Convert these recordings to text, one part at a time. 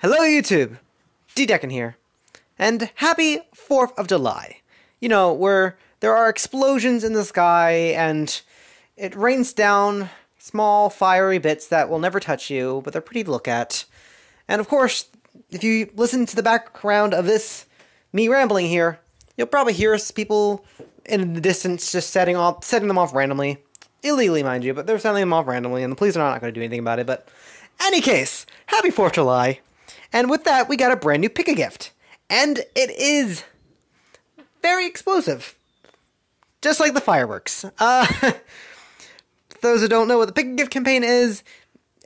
Hello, YouTube! D-Deckon here. And happy 4th of July. You know, where there are explosions in the sky and it rains down small fiery bits that will never touch you, but they're pretty to look at. And of course, if you listen to the background of this, me rambling here, you'll probably hear people in the distance just setting off, setting them off randomly. Illegally, mind you, but they're setting them off randomly, and the police are not going to do anything about it. But, any case, happy 4th of July. And with that, we got a brand new pick a gift. And it is very explosive. Just like the fireworks. Uh, those who don't know what the pick a gift campaign is,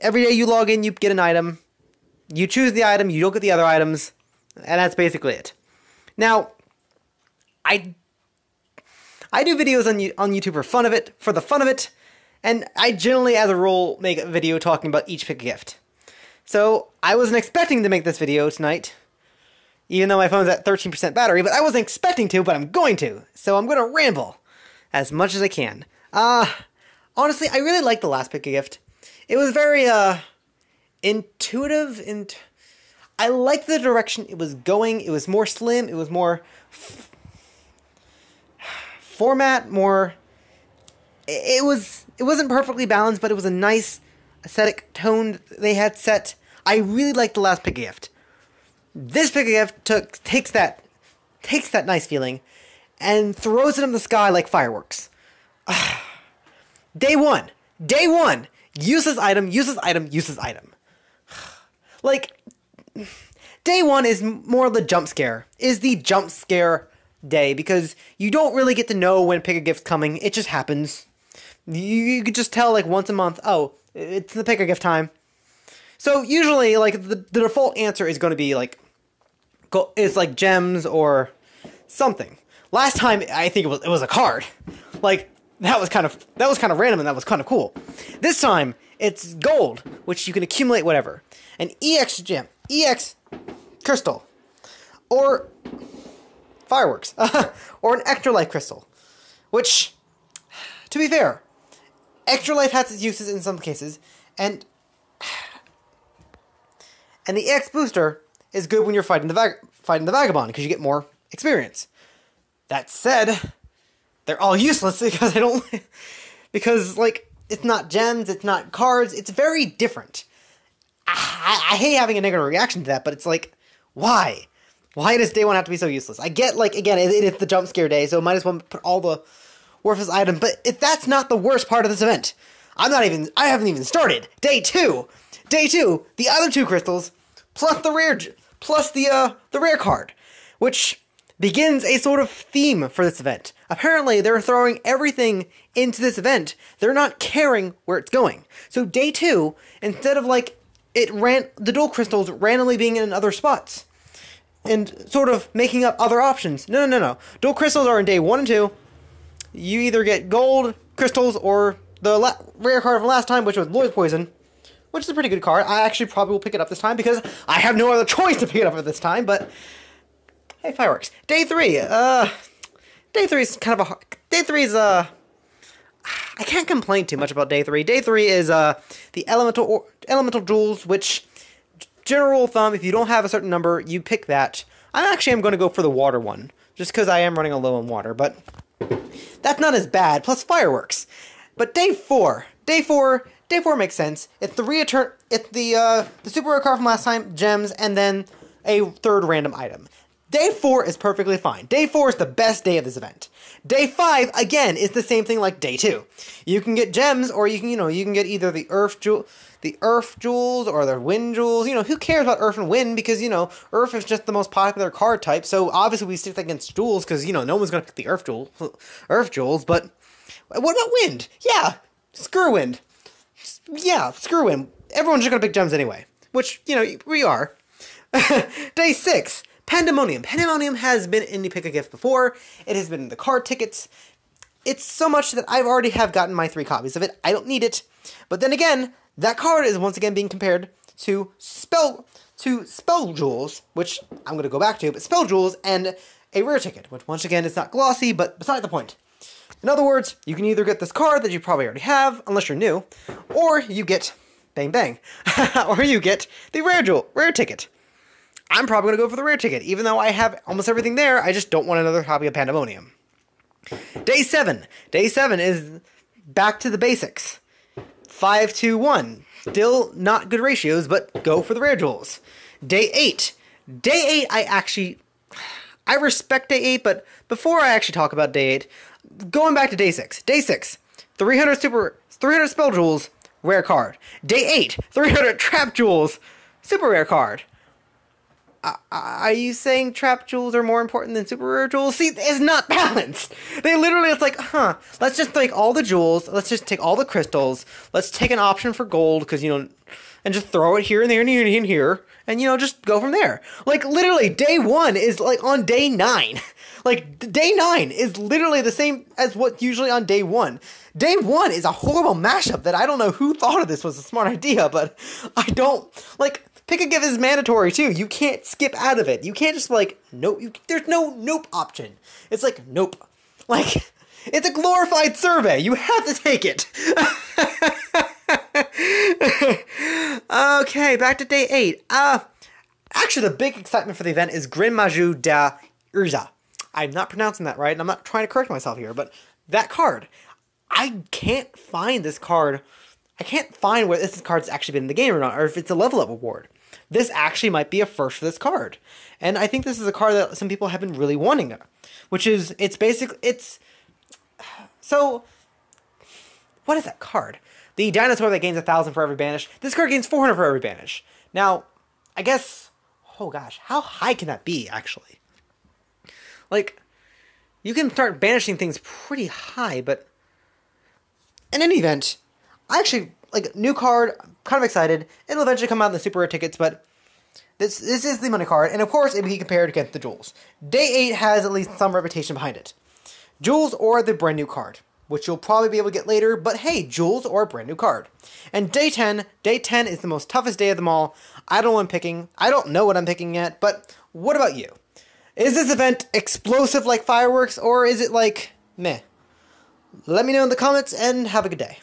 every day you log in, you get an item. You choose the item, you don't get the other items, and that's basically it. Now, I I do videos on on YouTube for fun of it, for the fun of it, and I generally, as a rule, make a video talking about each pick a gift. So I wasn't expecting to make this video tonight, even though my phone's at 13% battery, but I wasn't expecting to, but I'm going to. So I'm going to ramble as much as I can. Uh, honestly, I really liked the last pick a gift. It was very, uh, intuitive and I liked the direction it was going. It was more slim, it was more format, more it was it wasn't perfectly balanced, but it was a nice aesthetic tone they had set. I really like the last pick a gift. This pick a gift took takes that takes that nice feeling and throws it in the sky like fireworks. Day one. Day one. Use this item, use this item, use this item. Like, day one is more the jump scare. Is the jump scare day because you don't really get to know when pick a gift's coming. It just happens. You, you could just tell like once a month, oh, it's the pick a gift time. So usually, like the, the default answer is going to be like, go, it's like gems or something. Last time, I think it was it was a card. Like that was kind of that was kind of random and that was kind of cool. This time, it's gold, which you can accumulate whatever. An EX gem, EX crystal, or fireworks, or an extra life crystal. Which, to be fair, extra life has its uses in some cases, and and the EX booster is good when you're fighting the vag- fighting the vagabond because you get more experience. That said, they're all useless because I don't because like it's not gems, it's not cards, it's very different. I, I hate having a negative reaction to that, but it's like, why? Why does day one have to be so useless? I get like again, it, it's the jump scare day, so might as well put all the worthless items. But if that's not the worst part of this event, I'm not even. I haven't even started day two. Day two, the other two crystals, plus the rare, plus the uh the rare card, which begins a sort of theme for this event. Apparently, they're throwing everything into this event. They're not caring where it's going. So day two, instead of like it ran the dual crystals randomly being in other spots and sort of making up other options. No, no, no, no. Dual crystals are in day one and two. You either get gold crystals or the la- rare card from last time, which was Lloyd's Poison, which is a pretty good card. I actually probably will pick it up this time because I have no other choice to pick it up at this time. But hey, fireworks. Day three. Uh, day three is kind of a day three is uh. I can't complain too much about day three. Day three is uh the elemental or, elemental jewels, which general thumb, if you don't have a certain number, you pick that. I actually am going to go for the water one, just because I am running a low on water, but that's not as bad. Plus fireworks. But day four, day four, day four makes sense. It's the return, it's the uh, the super rare card from last time, gems, and then a third random item. Day four is perfectly fine. Day four is the best day of this event. Day five, again, is the same thing like day two. You can get gems, or you can, you know, you can get either the earth jewel, the earth jewels, or the wind jewels. You know, who cares about earth and wind? Because you know, earth is just the most popular card type. So obviously we stick against jewels because you know no one's gonna pick the earth jewel, earth jewels. But what about wind? Yeah, screw wind. Yeah, screw him. Everyone's just gonna pick gems anyway. Which you know we are. day six. Pandemonium. Pandemonium has been in the Pick a Gift before. It has been in the card tickets. It's so much that I've already have gotten my three copies of it. I don't need it. But then again, that card is once again being compared to spell to spell jewels, which I'm gonna go back to, but spell jewels and a rare ticket, which once again is not glossy, but beside the point. In other words, you can either get this card that you probably already have, unless you're new, or you get bang bang, or you get the rare jewel, rare ticket. I'm probably going to go for the rare ticket. Even though I have almost everything there, I just don't want another copy of Pandemonium. Day 7. Day 7 is back to the basics. 5 to 1. Still not good ratios, but go for the rare jewels. Day 8. Day 8, I actually. I respect day 8, but before I actually talk about day 8, going back to day 6. Day 6. 300 super. 300 spell jewels, rare card. Day 8. 300 trap jewels, super rare card. Are you saying trap jewels are more important than super rare jewels? See, it's not balanced. They literally, it's like, huh, let's just take all the jewels, let's just take all the crystals, let's take an option for gold, because, you know, and just throw it here and there and here and here, and, you know, just go from there. Like, literally, day one is like on day nine. Like, day nine is literally the same as what's usually on day one. Day one is a horrible mashup that I don't know who thought of this was a smart idea, but I don't, like, Pick a give is mandatory too. You can't skip out of it. You can't just like nope. You, there's no nope option. It's like nope. Like it's a glorified survey. You have to take it. okay, back to day eight. Uh actually, the big excitement for the event is Grim Maju da Urza. I'm not pronouncing that right, and I'm not trying to correct myself here, but that card. I can't find this card. I can't find where this card's actually been in the game or not, or if it's a level up award this actually might be a first for this card. And I think this is a card that some people have been really wanting, which is it's basically it's so what is that card? The dinosaur that gains a thousand for every banish. This card gains 400 for every banish. Now, I guess, oh gosh, how high can that be actually? Like, you can start banishing things pretty high, but in any event, I actually like new card. kind of excited. It'll eventually come out in the super rare tickets, but this this is the money card, and of course it will be compared against the jewels. Day eight has at least some reputation behind it. Jewels or the brand new card, which you'll probably be able to get later. But hey, jewels or a brand new card. And day ten, day ten is the most toughest day of them all. I don't know what I'm picking. I don't know what I'm picking yet. But what about you? Is this event explosive like fireworks, or is it like meh? Let me know in the comments, and have a good day.